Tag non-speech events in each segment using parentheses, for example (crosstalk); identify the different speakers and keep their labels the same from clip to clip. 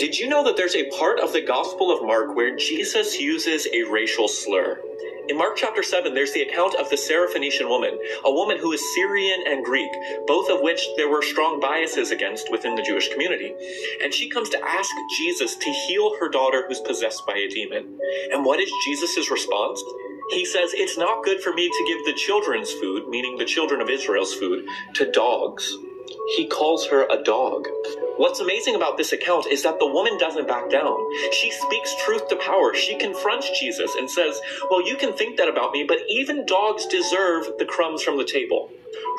Speaker 1: Did you know that there's a part of the Gospel of Mark where Jesus uses a racial slur? In Mark chapter 7, there's the account of the Syrophoenician woman, a woman who is Syrian and Greek, both of which there were strong biases against within the Jewish community. And she comes to ask Jesus to heal her daughter who's possessed by a demon. And what is Jesus' response? He says, It's not good for me to give the children's food, meaning the children of Israel's food, to dogs. He calls her a dog. What's amazing about this account is that the woman doesn't back down. She speaks truth to power. She confronts Jesus and says, Well, you can think that about me, but even dogs deserve the crumbs from the table.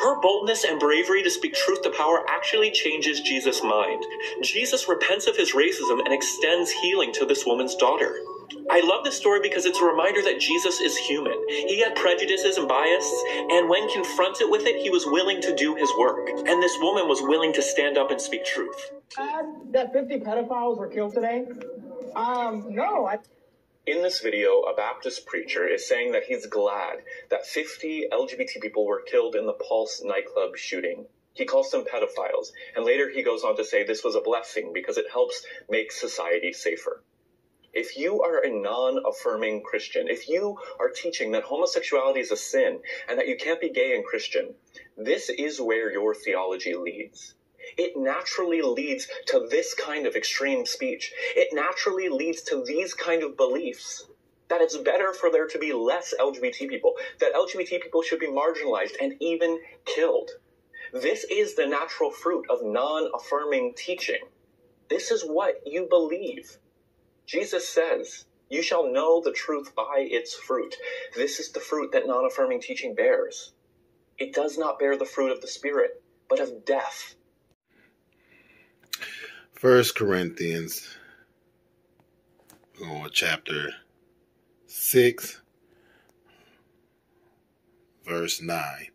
Speaker 1: Her boldness and bravery to speak truth to power actually changes Jesus' mind. Jesus repents of his racism and extends healing to this woman's daughter. I love this story because it's a reminder that Jesus is human. He had prejudices and biases, and when confronted with it, he was willing to do his work. And this woman was willing to stand up and speak truth.
Speaker 2: that 50 pedophiles were killed today? Um, no. I-
Speaker 1: in this video, a Baptist preacher is saying that he's glad that 50 LGBT people were killed in the Pulse nightclub shooting. He calls them pedophiles, and later he goes on to say this was a blessing because it helps make society safer. If you are a non affirming Christian, if you are teaching that homosexuality is a sin and that you can't be gay and Christian, this is where your theology leads. It naturally leads to this kind of extreme speech. It naturally leads to these kind of beliefs that it's better for there to be less LGBT people, that LGBT people should be marginalized and even killed. This is the natural fruit of non affirming teaching. This is what you believe. Jesus says, You shall know the truth by its fruit. This is the fruit that non affirming teaching bears. It does not bear the fruit of the Spirit, but of death.
Speaker 3: First Corinthians, oh, chapter 6, verse 9.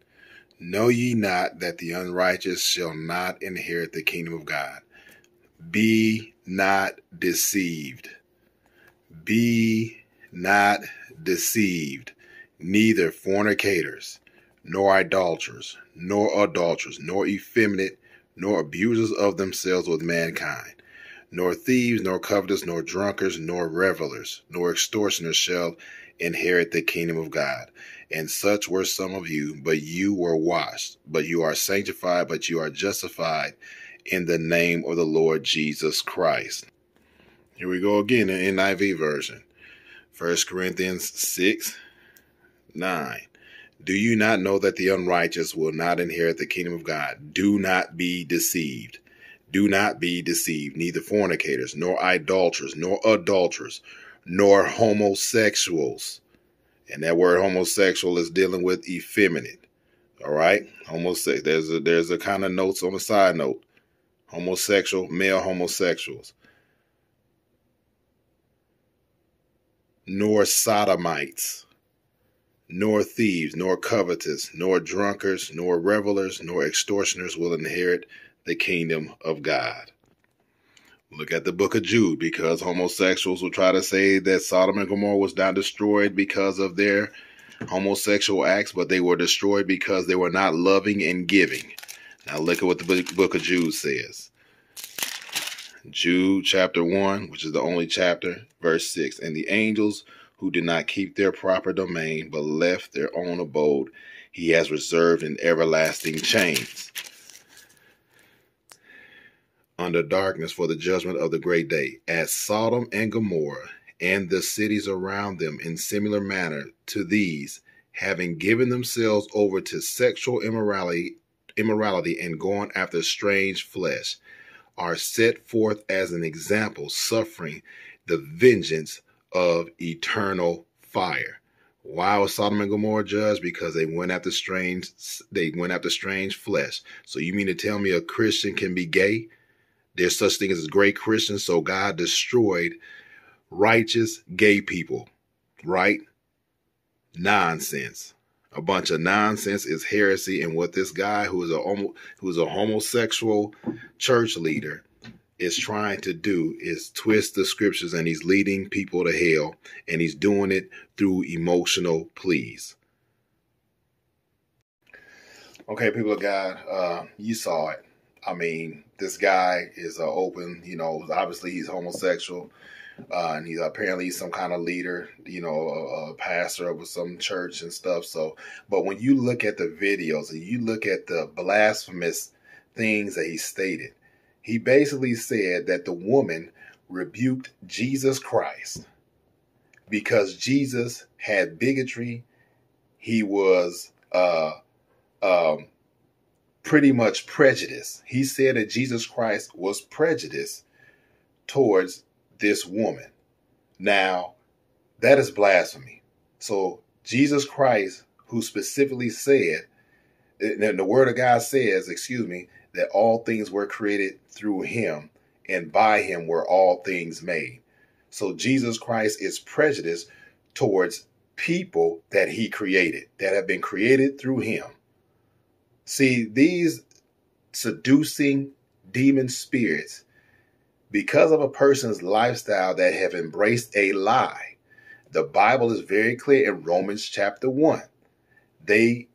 Speaker 3: Know ye not that the unrighteous shall not inherit the kingdom of God? Be not deceived. Be not deceived, neither fornicators, nor idolaters, nor adulterers, nor effeminate, nor abusers of themselves with mankind, nor thieves, nor covetous, nor drunkards, nor revelers, nor extortioners shall inherit the kingdom of God. And such were some of you, but you were washed, but you are sanctified, but you are justified in the name of the Lord Jesus Christ. Here we go again in NIV version. 1 Corinthians 6 9. Do you not know that the unrighteous will not inherit the kingdom of God? Do not be deceived. Do not be deceived, neither fornicators, nor idolaters, nor adulterers, nor homosexuals. And that word homosexual is dealing with effeminate. All right? Homosexual. There's a there's a kind of notes on the side note. Homosexual, male homosexuals. Nor sodomites, nor thieves, nor covetous, nor drunkards, nor revelers, nor extortioners will inherit the kingdom of God. Look at the book of Jude, because homosexuals will try to say that Sodom and Gomorrah was not destroyed because of their homosexual acts, but they were destroyed because they were not loving and giving. Now look at what the book of Jude says. Jude chapter 1, which is the only chapter, verse 6. And the angels who did not keep their proper domain, but left their own abode, he has reserved in everlasting chains under darkness for the judgment of the great day, as Sodom and Gomorrah and the cities around them in similar manner to these, having given themselves over to sexual immorality, immorality and gone after strange flesh are set forth as an example, suffering the vengeance of eternal fire. Why was Sodom and Gomorrah judged? Because they went after strange they went after strange flesh. So you mean to tell me a Christian can be gay? There's such thing as great Christians, so God destroyed righteous gay people, right? Nonsense a bunch of nonsense is heresy and what this guy who is a who is a homosexual church leader is trying to do is twist the scriptures and he's leading people to hell and he's doing it through emotional pleas okay people of god uh, you saw it I mean, this guy is uh, open. You know, obviously he's homosexual, uh, and he's apparently some kind of leader. You know, a, a pastor of some church and stuff. So, but when you look at the videos and you look at the blasphemous things that he stated, he basically said that the woman rebuked Jesus Christ because Jesus had bigotry. He was uh, um, pretty much prejudiced. He said that Jesus Christ was prejudiced towards this woman. Now, that is blasphemy. So, Jesus Christ, who specifically said, the word of God says, excuse me, that all things were created through him, and by him were all things made. So Jesus Christ is prejudiced towards people that he created, that have been created through him. See, these seducing demon spirits, because of a person's lifestyle that have embraced a lie, the Bible is very clear in Romans chapter 1. They,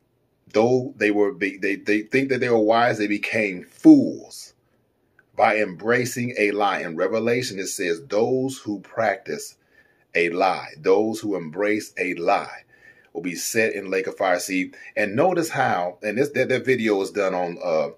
Speaker 3: though they were, they, they think that they were wise, they became fools by embracing a lie. In Revelation, it says, those who practice a lie, those who embrace a lie will be set in lake of fire. See, and notice how, and this that, that video was done on uh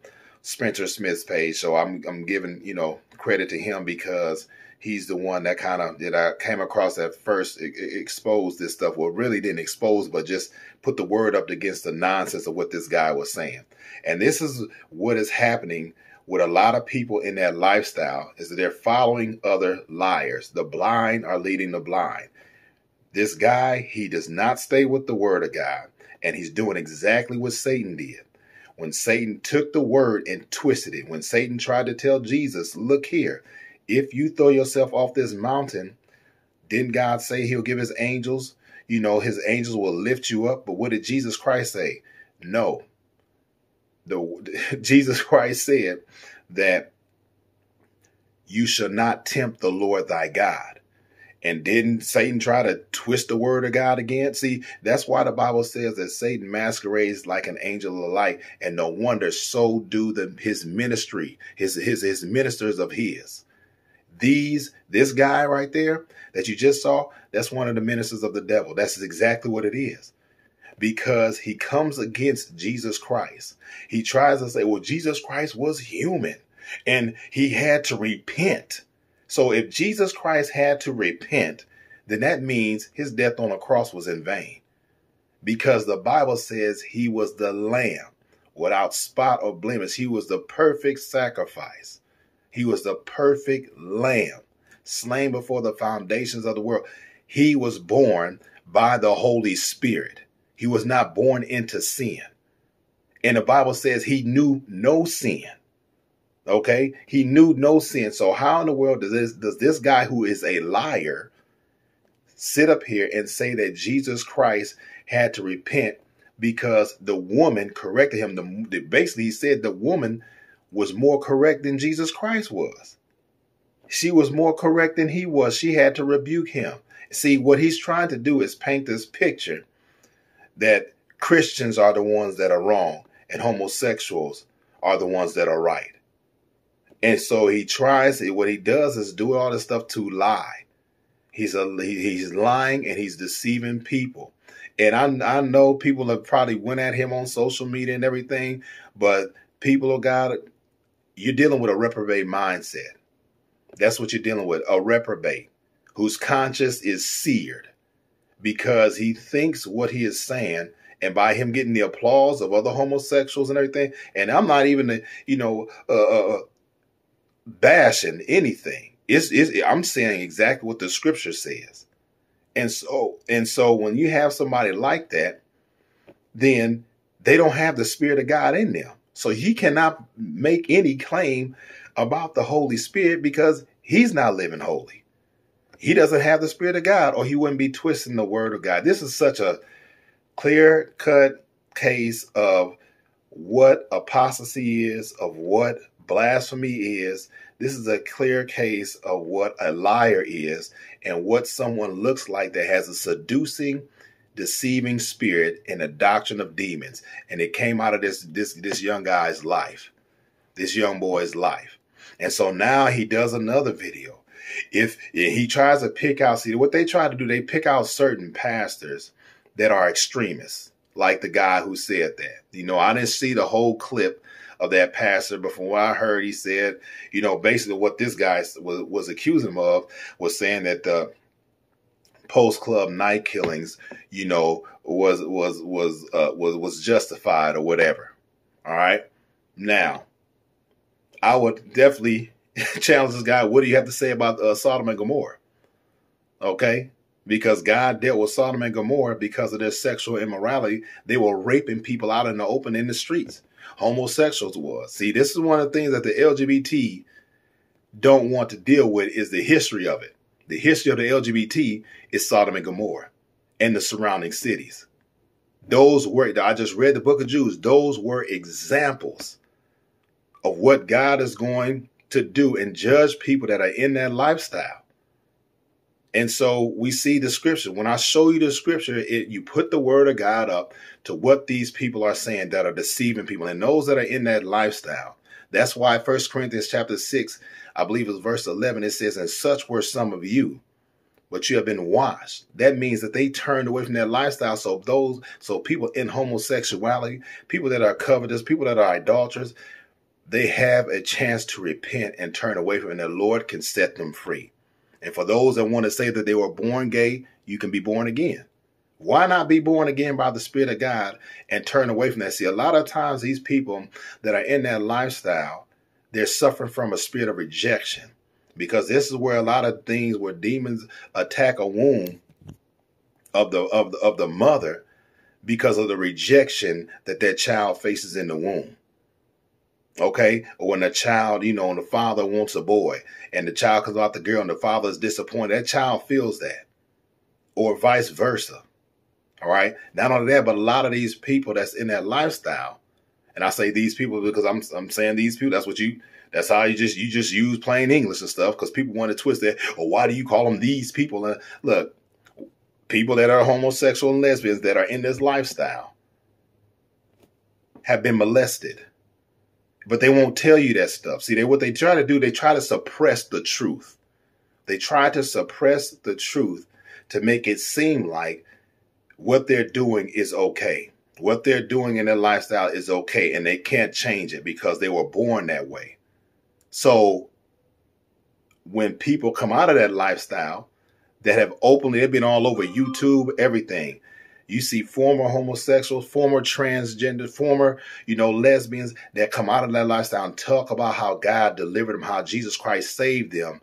Speaker 3: Spencer Smith's page. So I'm I'm giving, you know, credit to him because he's the one that kind of that I came across at first exposed this stuff. Well, really didn't expose, but just put the word up against the nonsense of what this guy was saying. And this is what is happening with a lot of people in that lifestyle is that they're following other liars. The blind are leading the blind. This guy, he does not stay with the word of God, and he's doing exactly what Satan did. When Satan took the word and twisted it, when Satan tried to tell Jesus, look here, if you throw yourself off this mountain, didn't God say he'll give his angels? You know, his angels will lift you up. But what did Jesus Christ say? No, the (laughs) Jesus Christ said that you shall not tempt the Lord thy God. And didn't Satan try to twist the word of God again? See, that's why the Bible says that Satan masquerades like an angel of light, and no wonder so do the his ministry, his his his ministers of his. These, this guy right there that you just saw, that's one of the ministers of the devil. That's exactly what it is because he comes against Jesus Christ. He tries to say, well, Jesus Christ was human and he had to repent. So if Jesus Christ had to repent, then that means his death on the cross was in vain because the Bible says he was the lamb without spot or blemish. He was the perfect sacrifice. He was the perfect lamb slain before the foundations of the world. He was born by the Holy Spirit. He was not born into sin. And the Bible says he knew no sin. Okay? He knew no sin. So how in the world does this does this guy who is a liar sit up here and say that Jesus Christ had to repent because the woman corrected him? The, basically, he said the woman was more correct than Jesus Christ was. She was more correct than he was. She had to rebuke him. See, what he's trying to do is paint this picture that Christians are the ones that are wrong and homosexuals are the ones that are right. And so he tries, what he does is do all this stuff to lie. He's a, he's lying and he's deceiving people. And I, I know people have probably went at him on social media and everything, but people of God, you're dealing with a reprobate mindset. That's what you're dealing with, a reprobate whose conscience is seared because he thinks what he is saying and by him getting the applause of other homosexuals and everything and i'm not even you know uh, uh, uh, bashing anything. It's, it's i'm saying exactly what the scripture says. And so and so when you have somebody like that then they don't have the spirit of god in them. So he cannot make any claim about the holy spirit because he's not living holy. He doesn't have the Spirit of God, or he wouldn't be twisting the Word of God. This is such a clear cut case of what apostasy is, of what blasphemy is. This is a clear case of what a liar is and what someone looks like that has a seducing, deceiving spirit and a doctrine of demons. And it came out of this this this young guy's life. this young boy's life. And so now he does another video. If he tries to pick out, see what they try to do, they pick out certain pastors that are extremists, like the guy who said that. You know, I didn't see the whole clip of that pastor, but from what I heard, he said, you know, basically what this guy was, was accusing him of was saying that the Pulse club night killings, you know, was was was uh, was was justified or whatever. All right. Now, I would definitely (laughs) challenge this guy. What do you have to say about uh, Sodom and Gomorrah? Okay, because God dealt with Sodom and Gomorrah because of their sexual immorality. They were raping people out in the open in the streets. Homosexuals was. See, this is one of the things that the LGBT don't want to deal with is the history of it. The history of the LGBT is Sodom and Gomorrah and the surrounding cities. Those were, I just read the book of Jude, those were examples of what God is going to do and judge people that are in that lifestyle. And so we see the scripture. When I show you the scripture, it, you put the word of God up to what these people are saying that are deceiving people and those that are in that lifestyle. That's why First Corinthians chapter 6, I believe it's verse 11, it says, And such were some of you, but you have been washed. That means that they turned away from their lifestyle. So those, so people in homosexuality, people that are covetous, people that are idolaters, they have a chance to repent and turn away from it, and the Lord can set them free. And for those that want to say that they were born gay, you can be born again. Why not be born again by the Spirit of God and turn away from that? See, a lot of times these people that are in that lifestyle, they're suffering from a spirit of rejection because this is where a lot of things where demons attack a womb of the of the, of the mother because of the rejection that that child faces in the womb. Okay, or when a child, you know, and the father wants a boy, and the child comes out the girl, and the father is disappointed, that child feels that, or vice versa. All right. Not only that, but a lot of these people that's in that lifestyle, and I say these people because I'm I'm saying these people. That's what you. That's how you just you just use plain English and stuff because people want to twist that. Or why do you call them these people? And look, people that are homosexual and lesbians that are in this lifestyle have been molested but they won't tell you that stuff. See, they what they try to do, they try to suppress the truth. They try to suppress the truth to make it seem like what they're doing is okay. What they're doing in their lifestyle is okay, and they can't change it because they were born that way. So when people come out of that lifestyle that have openly, they've been all over YouTube, everything. You see former homosexuals, former transgender, former, you know, lesbians that come out of that lifestyle and talk about how God delivered them, how Jesus Christ saved them.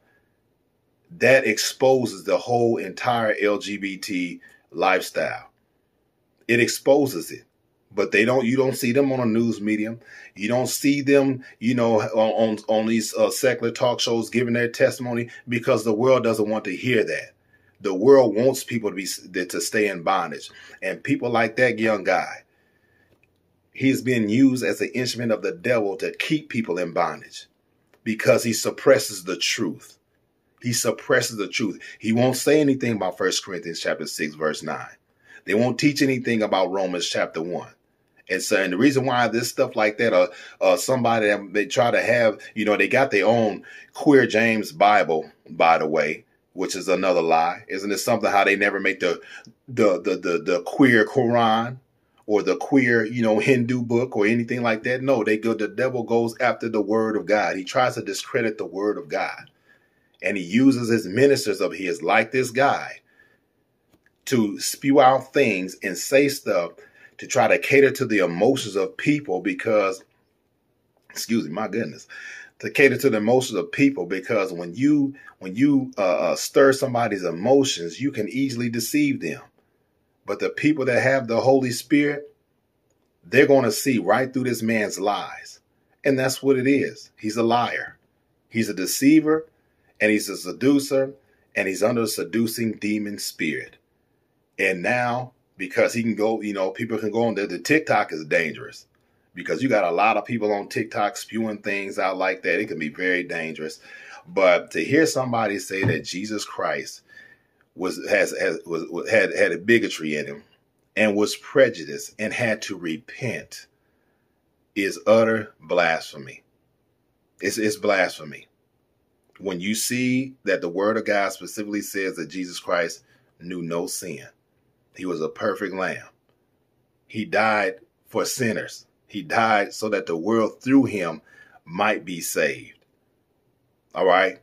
Speaker 3: That exposes the whole entire LGBT lifestyle. It exposes it. But they don't. You don't see them on a news medium. You don't see them, you know, on on, these uh, secular talk shows giving their testimony because the world doesn't want to hear that. The world wants people to be to stay in bondage, and people like that young guy, he's being used as an instrument of the devil to keep people in bondage because he suppresses the truth. He suppresses the truth. He won't say anything about First Corinthians chapter 6, verse 9. They won't teach anything about Romans chapter 1. And so, and the reason why this stuff like that, uh, uh, somebody that they try to have, you know, they got their own queer James Bible, by the way, which is another lie. Isn't it something how they never make the the the the, the queer Quran or the queer, you know, Hindu book or anything like that? No, they go the devil goes after the word of God. He tries to discredit the word of God. And he uses his ministers of his, like this guy, to spew out things and say stuff to try to cater to the emotions of people because excuse me, my goodness to cater to the emotions of people because when you when you uh, uh, stir somebody's emotions, you can easily deceive them. But the people that have the Holy Spirit, they're going to see right through this man's lies. And that's what it is. He's a liar. He's a deceiver and he's a seducer and he's under a seducing demon spirit. And now, because he can go, you know, people can go on there, the TikTok is dangerous because you got a lot of people on TikTok spewing things out like that. It can be very dangerous. But to hear somebody say that Jesus Christ was has, has was had had a bigotry in him and was prejudiced and had to repent is utter blasphemy. It's, it's blasphemy. When you see that the word of God specifically says that Jesus Christ knew no sin, he was a perfect lamb. He died for sinners. He died so that the world through him might be saved. All right.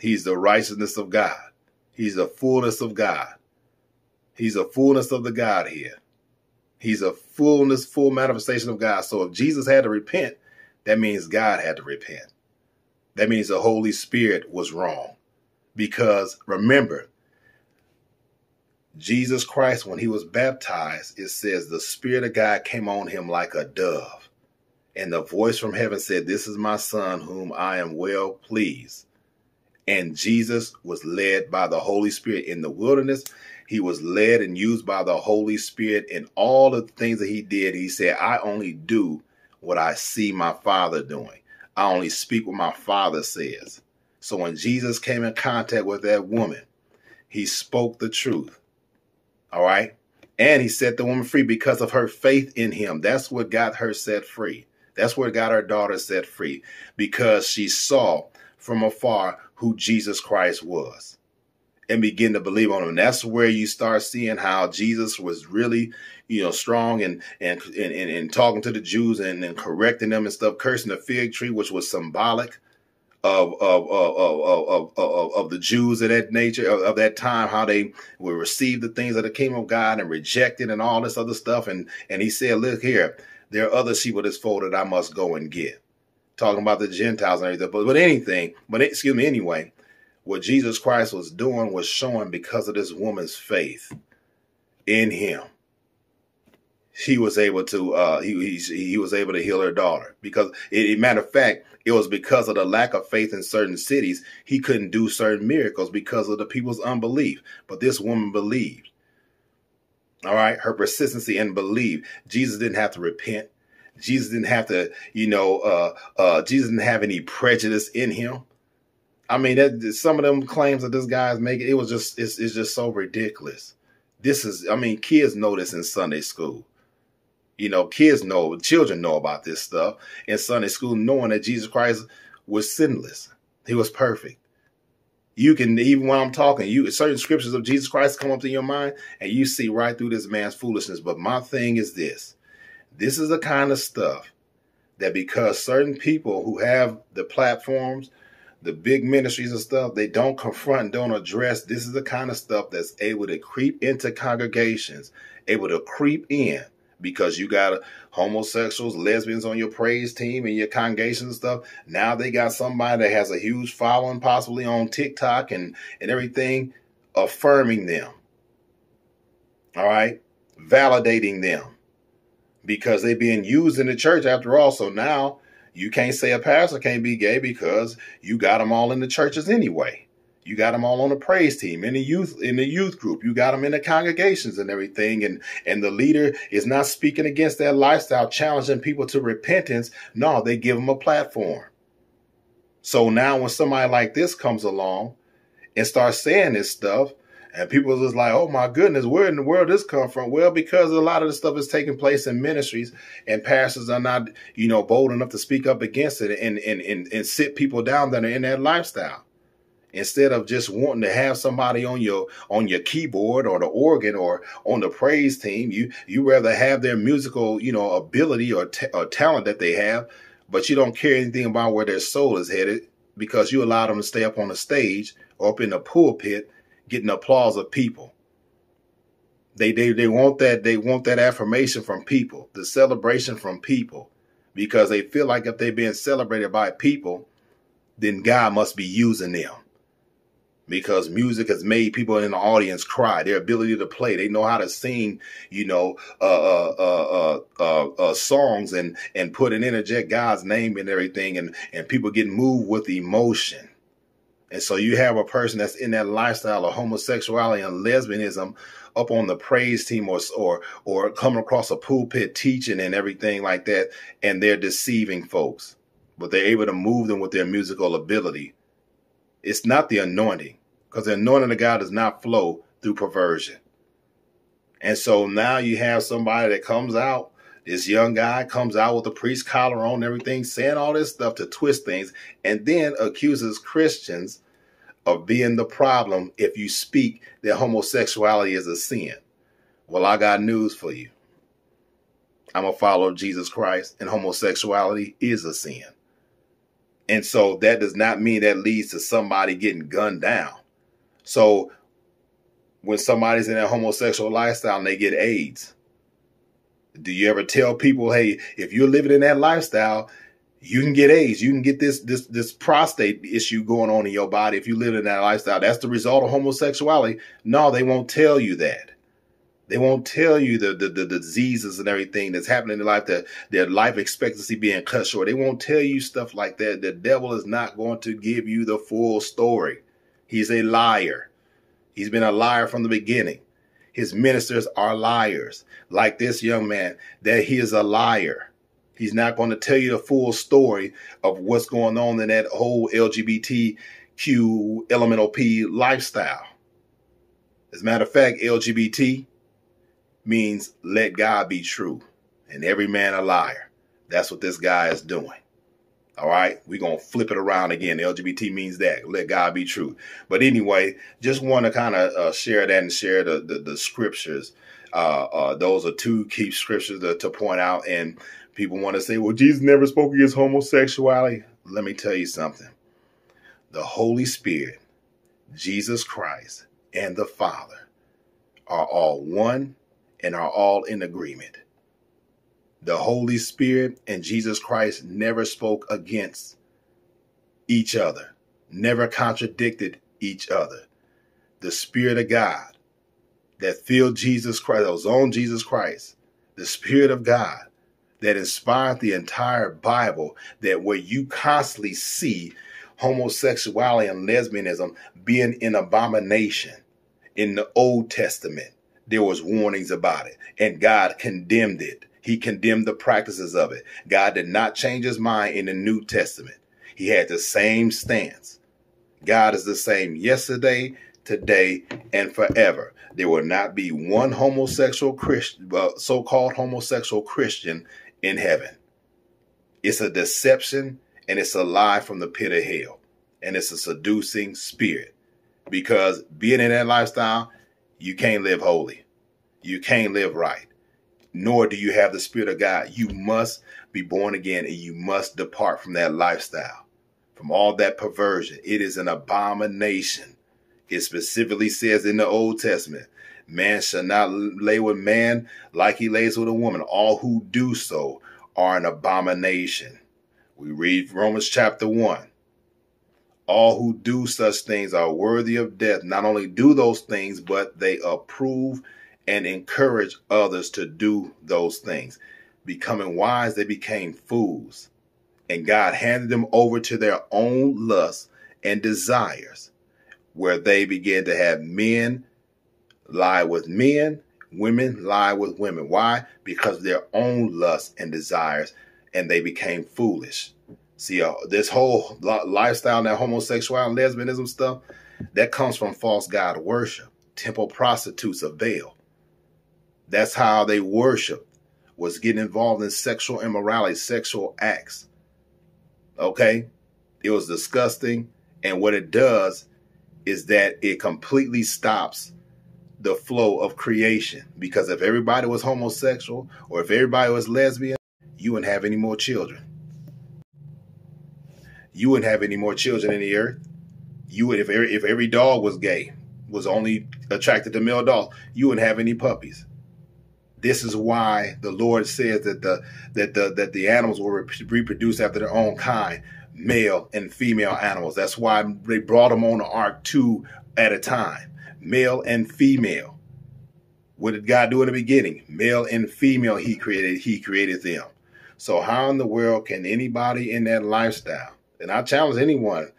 Speaker 3: He's the righteousness of God. He's the fullness of God. He's a fullness of the Godhead. He's a fullness, full manifestation of God. So if Jesus had to repent, that means God had to repent. That means the Holy Spirit was wrong. Because remember, Jesus Christ, when he was baptized, it says the Spirit of God came on him like a dove. And the voice from heaven said, This is my son, whom I am well pleased. And Jesus was led by the Holy Spirit in the wilderness. He was led and used by the Holy Spirit in all the things that he did. He said, I only do what I see my Father doing. I only speak what my Father says. So when Jesus came in contact with that woman, he spoke the truth. All right. And he set the woman free because of her faith in him. That's what got her set free. That's what got her daughter set free because she saw from afar who Jesus Christ was and begin to believe on him. That's where you start seeing how Jesus was really, you know, strong and and and, and, talking to the Jews and, and correcting them and stuff, cursing the fig tree, which was symbolic of of of of of, of, the Jews of that nature of, of, that time, how they would receive the things of the kingdom of God and reject it and all this other stuff. And and he said, Look here, there are other sheep of this fold that I must go and get. Talking about the Gentiles and everything. But but anything, but excuse me, anyway, what Jesus Christ was doing was showing because of this woman's faith in him he was able to uh, he, he, he was able to heal her daughter because it, it, matter of fact it was because of the lack of faith in certain cities he couldn't do certain miracles because of the people's unbelief. But this woman believed. All right? Her persistency and belief. jesus didn't have to repent. Jesus didn't have to you know uh, uh, jesus didn't have any prejudice in him. I mean that, some of them claims that this guy's making it was just it's, it's just so ridiculous. This is i mean kids know this in sunday school you know, kids know, children know about this stuff in Sunday school, knowing that Jesus Christ was sinless. He was perfect. You can even when I'm talking, you certain scriptures of Jesus Christ come up to your mind, and you see right through this man's foolishness. But my thing is this: this is the kind of stuff that because certain people who have the platforms, the big ministries and stuff, they don't confront, don't address. This is the kind of stuff that's able to creep into congregations, able to creep in because you got homosexuals, lesbians on your praise team and your congregation and stuff. Now they got somebody that has a huge following, possibly on TikTok and, and everything, affirming them. All right. Validating them because they're being used in the church after all. So now you can't say a pastor can't be gay because you got them all in the churches anyway. You got them all on the praise team in the youth in the youth group. You got them in the congregations and everything. And and the leader is not speaking against that lifestyle, challenging people to repentance. No, they give them a platform. So now when somebody like this comes along and starts saying this stuff, and people are just like, oh my goodness, where in the world this come from? Well, because a lot of the stuff is taking place in ministries and pastors are not, you know, bold enough to speak up against it and and and, and sit people down that are in that lifestyle instead of just wanting to have somebody on your on your keyboard or the organ or on the praise team you you rather have their musical you know ability or, t- or talent that they have but you don't care anything about where their soul is headed because you allow them to stay up on the stage or up in the pulpit getting applause of people. They they they want that they want that affirmation from people the celebration from people because they feel like if they're being celebrated by people then God must be using them because music has made people in the audience cry. Their ability to play, they know how to sing, you know, uh, uh, uh, uh, songs and and put and interject God's name and everything, and and people get moved with emotion. And so you have a person that's in that lifestyle of homosexuality and lesbianism up on the praise team or or or coming across a pulpit teaching and everything like that, and they're deceiving folks, but they're able to move them with their musical ability. It's not the anointing because the anointing of God does not flow through perversion. And so now you have somebody that comes out This young guy comes out with a priest collar on, everything, saying all this stuff to twist things, and then accuses Christians of being the problem if you speak that homosexuality is a sin. Well, I got news for you. I'm a follower of Jesus Christ, and homosexuality is a sin. And so that does not mean that leads to somebody getting gunned down. So when somebody's in a homosexual lifestyle and they get AIDS, do you ever tell people, hey, if you're living in that lifestyle, you can get AIDS, you can get this this this prostate issue going on in your body if you live in that lifestyle. That's the result of homosexuality. No, they won't tell you that. They won't tell you the, the, the, diseases and everything that's happening in life, that their life expectancy being cut short. They won't tell you stuff like that. The devil is not going to give you the full story. He's a liar. He's been a liar from the beginning. His ministers are liars, like this young man, that he is a liar. He's not going to tell you the full story of what's going on in that whole LGBTQ elemental P lifestyle. As a matter of fact, LGBT means let God be true and every man a liar. That's what this guy is doing. All right, we're to flip it around again. LGBT means that. Let God be true. But anyway, just want to kind of uh, share that and share the, the, the scriptures. Uh, uh, those are two key scriptures to, to point out. And people want to say, well, Jesus never spoke against homosexuality. Let me tell you something. The Holy Spirit, Jesus Christ, and the Father are all one and are all in agreement. The Holy Spirit and Jesus Christ never spoke against each other, never contradicted each other. The Spirit of God that filled Jesus Christ, that was on Jesus Christ, the Spirit of God that inspired the entire Bible, that where you constantly see homosexuality and lesbianism being an abomination in the Old Testament there was warnings about it and God condemned it. He condemned the practices of it. God did not change his mind in the New Testament. He had the same stance. God is the same yesterday, today, and forever. There will not be one homosexual Christian, uh, so-called homosexual Christian in heaven. It's a deception and it's a lie from the pit of hell. And it's a seducing spirit. Because being in that lifestyle, you can't live holy. You can't live right. Nor do you have the Spirit of God. You must be born again and you must depart from that lifestyle, from all that perversion. It is an abomination. It specifically says in the Old Testament, man shall not lay with man like he lays with a woman. All who do so are an abomination. We read Romans chapter 1 all who do such things are worthy of death. Not only do those things, but they approve and encourage others to do those things. Becoming wise, they became fools. And God handed them over to their own lusts and desires, where they began to have men lie with men, women lie with women. Why? Because of their own lusts and desires, and they became foolish. See, uh, this whole lifestyle, that homosexuality and lesbianism stuff, that comes from false god worship, temple prostitutes of Baal. That's how they worship, was getting involved in sexual immorality, sexual acts. Okay? It was disgusting. And what it does is that it completely stops the flow of creation. Because if everybody was homosexual or if everybody was lesbian, you wouldn't have any more children you wouldn't have any more children in the earth. You would, if every, if every dog was gay, was only attracted to male dogs, you wouldn't have any puppies. This is why the Lord says that the that the that the animals will reproduce after their own kind, male and female animals. That's why they brought them on the ark two at a time, male and female. What did God do in the beginning? Male and female, He created. He created them. So how in the world can anybody in that lifestyle and I challenge anyone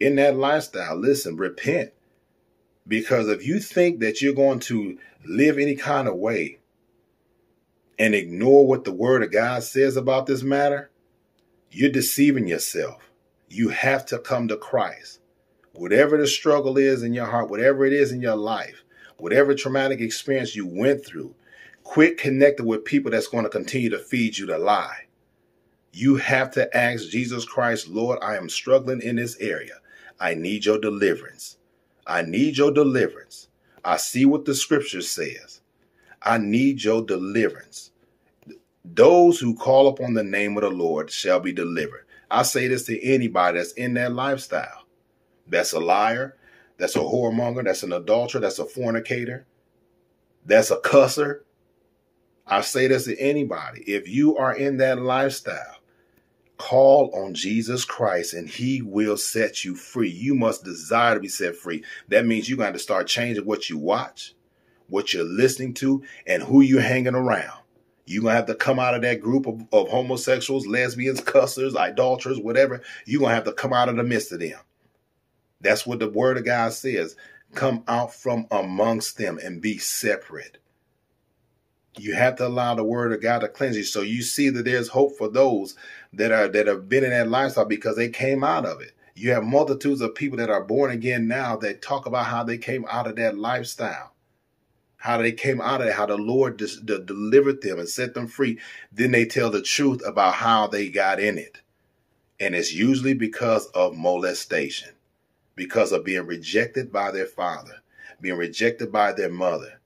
Speaker 3: in that lifestyle, listen, repent. Because if you think that you're going to live any kind of way and ignore what the word of God says about this matter, you're deceiving yourself. You have to come to Christ. Whatever the struggle is in your heart, whatever it is in your life, whatever traumatic experience you went through, Quit connecting with people that's going to continue to feed you the lie. You have to ask Jesus Christ, Lord, I am struggling in this area. I need your deliverance. I need your deliverance. I see what the scripture says. I need your deliverance. Those who call upon the name of the Lord shall be delivered. I say this to anybody that's in that lifestyle. That's a liar. That's a whoremonger. That's an adulterer. That's a fornicator. That's a cusser. I say this to anybody. If you are in that lifestyle, call on Jesus Christ and he will set you free. You must desire to be set free. That means you got to start changing what you watch, what you're listening to, and who you're hanging around. You're going to have to come out of that group of, of homosexuals, lesbians, cussers, idolaters, whatever. You're going to have to come out of the midst of them. That's what the word of God says. Come out from amongst them and be separate. You have to allow the word of God to cleanse you. So you see that there's hope for those that are that have been in that lifestyle because they came out of it. You have multitudes of people that are born again now that talk about how they came out of that lifestyle, how they came out of it, how the Lord dis- de- delivered them and set them free. Then they tell the truth about how they got in it. And it's usually because of molestation, because of being rejected by their father, being rejected by their mother,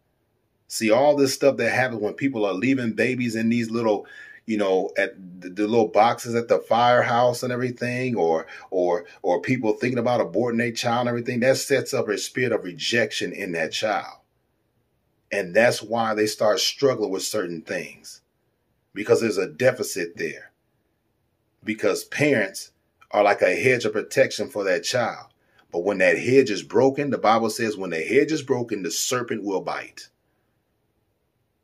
Speaker 3: See all this stuff that happens when people are leaving babies in these little, you know, at the, the, little boxes at the firehouse and everything, or or or people thinking about aborting their child and everything. That sets up a spirit of rejection in that child, and that's why they start struggling with certain things, because there's a deficit there. Because parents are like a hedge of protection for that child. But when that hedge is broken, the Bible says when the hedge is broken, the serpent will bite.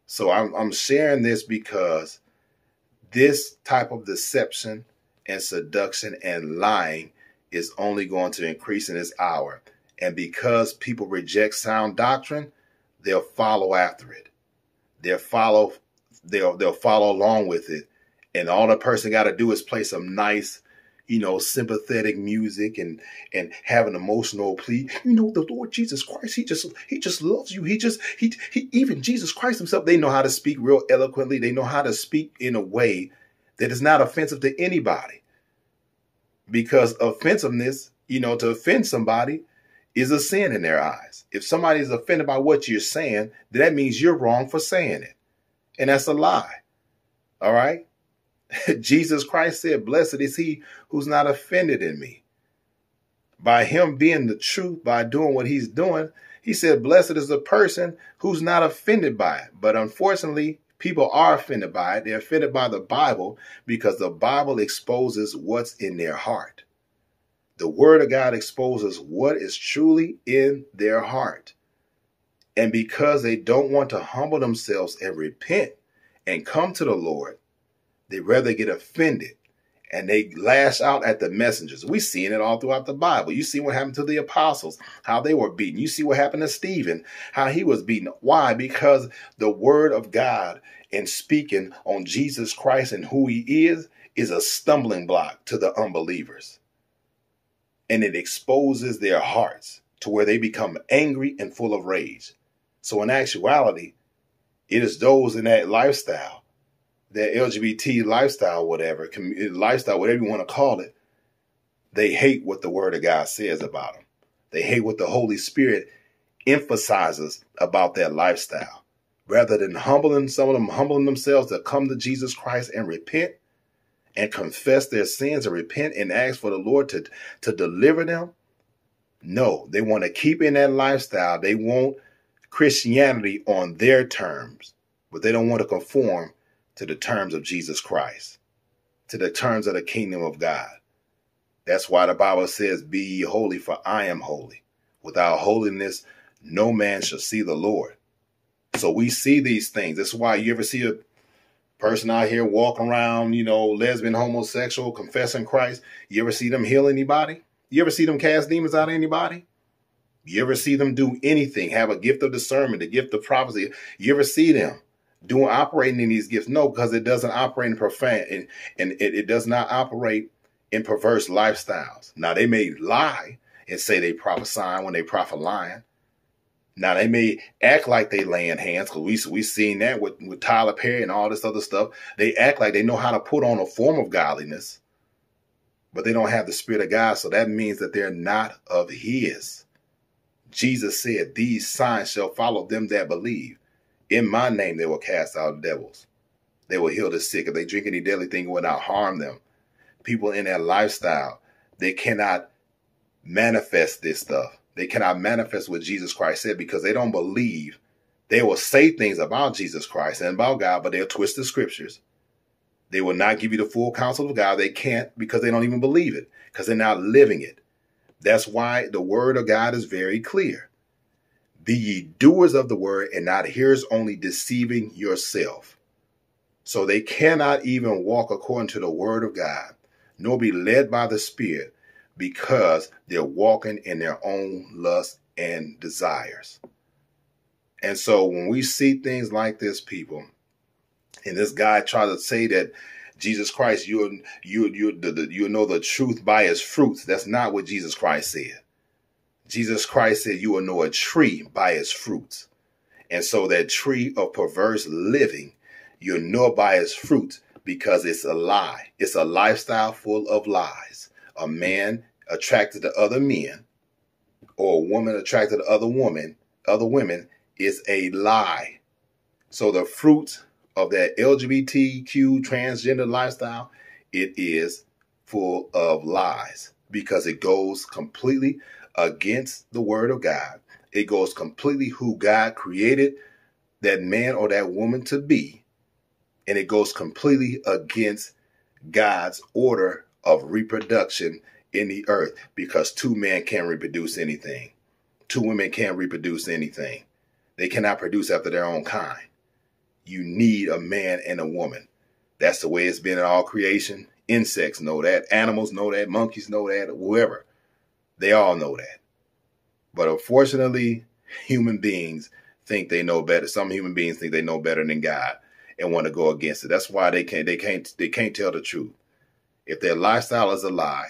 Speaker 3: So I'm, I'm sharing this because this type of deception and seduction and lying is only going to increase in this hour. And because people reject sound doctrine, they'll follow after it. They'll follow they'll they'll follow along with it. And all the person got to do is play some nice you know, sympathetic music and and have an emotional plea. You know, the Lord Jesus Christ, he just he just loves you. He just he he even Jesus Christ himself, they know how to speak real eloquently. They know how to speak in a way that is not offensive to anybody. Because offensiveness, you know, to offend somebody is a sin in their eyes. If somebody is offended by what you're saying, then that means you're wrong for saying it. And that's a lie. All right? (laughs) Jesus Christ said, Blessed is he who's not offended in me. By him being the truth, by doing what he's doing, he said, Blessed is the person who's not offended by it. But unfortunately, people are offended by it. They're offended by the Bible because the Bible exposes what's in their heart. The Word of God exposes what is truly in their heart. And because they don't want to humble themselves and repent and come to the Lord, they rather get offended and they lash out at the messengers. We've seen it all throughout the Bible. You see what happened to the apostles, how they were beaten. You see what happened to Stephen, how he was beaten. Why? Because the word of God and speaking on Jesus Christ and who he is is a stumbling block to the unbelievers. And it exposes their hearts to where they become angry and full of rage. So in actuality, it is those in that lifestyle their LGBT lifestyle, whatever, lifestyle, whatever you want to call it, they hate what the Word of God says about them. They hate what the Holy Spirit emphasizes about their lifestyle. Rather than humbling some of them, humbling themselves to come to Jesus Christ and repent and confess their sins and repent and ask for the Lord to, to deliver them. No, they want to keep in that lifestyle. They want Christianity on their terms, but they don't want to conform to the terms of Jesus Christ, to the terms of the kingdom of God. That's why the Bible says, Be ye holy, for I am holy. Without holiness, no man shall see the Lord. So we see these things. That's why you ever see a person out here walking around, you know, lesbian, homosexual, confessing Christ. You ever see them heal anybody? You ever see them cast demons out of anybody? You ever see them do anything, have a gift of discernment, a gift of prophecy? You ever see them doing operating in these gifts? No, because it doesn't operate in profane and, and it, it does not operate in perverse lifestyles. Now they may lie and say they prophesy when they prophet lying. Now they may act like they laying hands because we we seen that with, with Tyler Perry and all this other stuff. They act like they know how to put on a form of godliness, but they don't have the spirit of God. So that means that they're not of His. Jesus said, "These signs shall follow them that believe. In my name they will cast out devils. They will heal the sick. If they drink any deadly thing, it will not harm them." People in that lifestyle, they cannot manifest this stuff they cannot manifest what Jesus Christ said because they don't believe. They will say things about Jesus Christ and about God, but they'll twist the scriptures. They will not give you the full counsel of God. They can't because they don't even believe it because they're not living it. That's why the word of God is very clear. Be ye doers of the word and not hearers only deceiving yourself. So they cannot even walk according to the word of God, nor be led by the Spirit, because they're walking in their own lust and desires. And so when we see things like this, people, and this guy tries to say that Jesus Christ, you you you you know the truth by his fruits. That's not what Jesus Christ said. Jesus Christ said you will know a tree by its fruits. And so that tree of perverse living, you'll know by its fruits because it's a lie. It's a lifestyle full of lies a man attracted to other men or a woman attracted to other women, other women is a lie. So the fruit of that LGBTQ transgender lifestyle, it is full of lies because it goes completely against the word of God. It goes completely who God created that man or that woman to be. And it goes completely against God's order of reproduction in the earth because two men can't reproduce anything. Two women can't reproduce anything. They cannot produce after their own kind. You need a man and a woman. That's the way it's been in all creation. Insects know that. Animals know that. Monkeys know that. Whoever. They all know that. But unfortunately, human beings think they know better. Some human beings think they know better than God and want to go against it. That's why they can't they can't they can't tell the truth. If their lifestyle is a lie,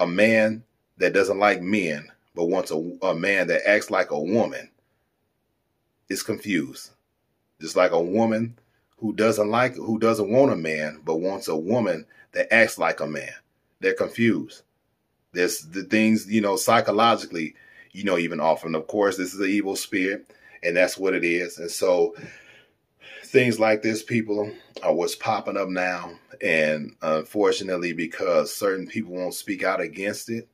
Speaker 3: a man that doesn't like men but wants a, a man that acts like a woman is confused. Just like a woman who doesn't like who doesn't want a man but wants a woman that acts like a man. They're confused. There's the things, you know, psychologically, you know, even often. Of course, this is an evil spirit, and that's what it is. And so things like this, people, are what's popping up now. And unfortunately, because certain people won't speak out against it,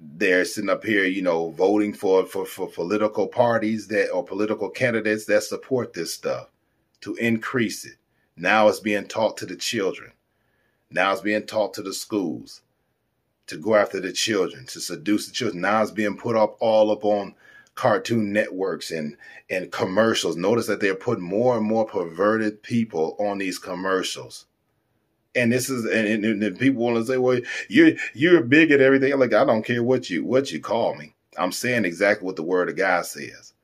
Speaker 3: they're sitting up here, you know, voting for, for, for political parties that or political candidates that support this stuff to increase it. Now it's being taught to the children. Now it's being taught to the schools to go after the children, to seduce the children. Now it's being put up all up on cartoon networks and and commercials. Notice that they're putting more and more perverted people on these commercials. And this is and, and, and people want to say, "Well, you're you're big at everything." like, I don't care what you what you call me. I'm saying exactly what the Word of God says,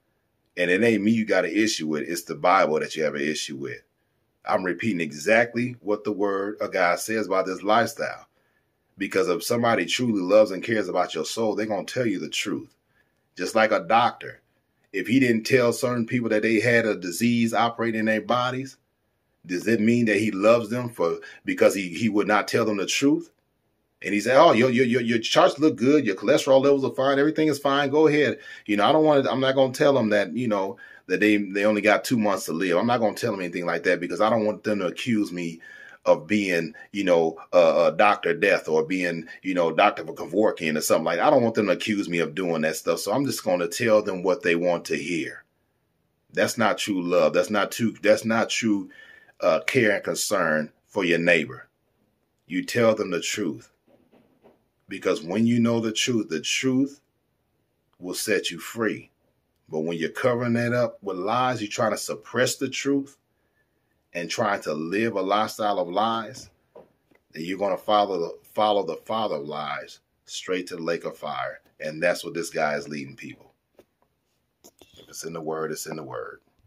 Speaker 3: and it ain't me you got an issue with. It's the Bible that you have an issue with. I'm repeating exactly what the Word of God says about this lifestyle. Because if somebody truly loves and cares about your soul, they're gonna tell you the truth just like a doctor. If he didn't tell certain people that they had a disease operating in their bodies, does it mean that he loves them for because he, he would not tell them the truth? And he said, "Oh, your your your, your charts look good. Your cholesterol levels are fine. Everything is fine. Go ahead. You know, I don't want to. I'm not going to tell them that. You know, that they they only got two months to live. I'm not going to tell them anything like that because I don't want them to accuse me of being, you know, a Doctor Death or being, you know, Doctor Kevorkian or something like. That. I don't want them to accuse me of doing that stuff. So I'm just going to tell them what they want to hear. That's not true love. That's not true. That's not true uh, care and concern for your neighbor. You tell them the truth, because when you know the truth, the truth will set you free. But when you're covering that up with lies, you're trying to suppress the truth and trying to live a lifestyle of lies, then you're going to follow the follow the father of lies straight to the lake of fire. And that's what this guy is leading people. If it's in the word, it's in the word.